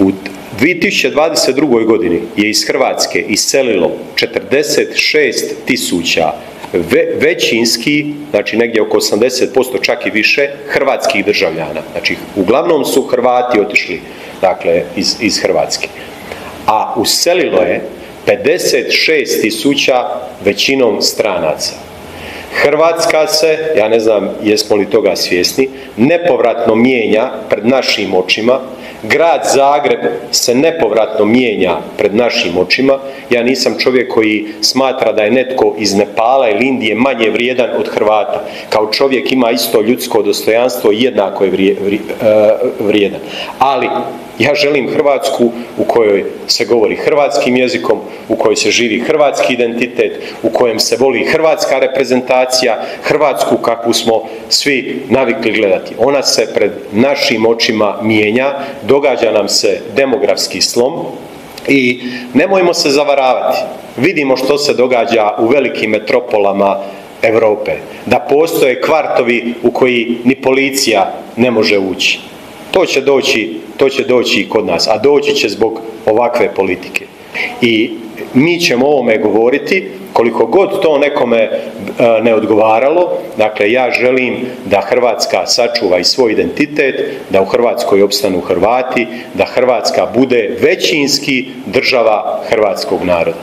U 2022. godini je iz Hrvatske iselilo 46 tisuća većinski, znači negdje oko 80%, čak i više, hrvatskih državljana. Znači, uglavnom su Hrvati otišli dakle, iz, iz Hrvatske. A uselilo je 56 tisuća većinom stranaca. Hrvatska se, ja ne znam jesmo li toga svjesni, nepovratno mijenja pred našim očima, grad Zagreb se nepovratno mijenja pred našim očima, ja nisam čovjek koji smatra da je netko iz Nepala ili Indije manje vrijedan od Hrvata. Kao čovjek ima isto ljudsko dostojanstvo i jednako je e, vrijedan. Ali ja želim Hrvatsku u kojoj se govori hrvatskim jezikom, u kojoj se živi hrvatski identitet, u kojem se voli hrvatska reprezentacija, Hrvatsku kakvu smo svi navikli gledati. Ona se pred našim očima mijenja, događa nam se demografski slom i nemojmo se zavaravati. Vidimo što se događa u velikim metropolama Europe. Da postoje kvartovi u koji ni policija ne može ući. To će doći, to će doći i kod nas, a doći će zbog ovakve politike. I mi ćemo o ovome govoriti koliko god to nekome e, ne odgovaralo, dakle ja želim da Hrvatska sačuva i svoj identitet, da u Hrvatskoj opstanu Hrvati, da Hrvatska bude većinski država hrvatskog naroda.